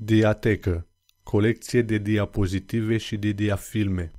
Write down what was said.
Diatecă. Colecție de diapozitive și de diafilme.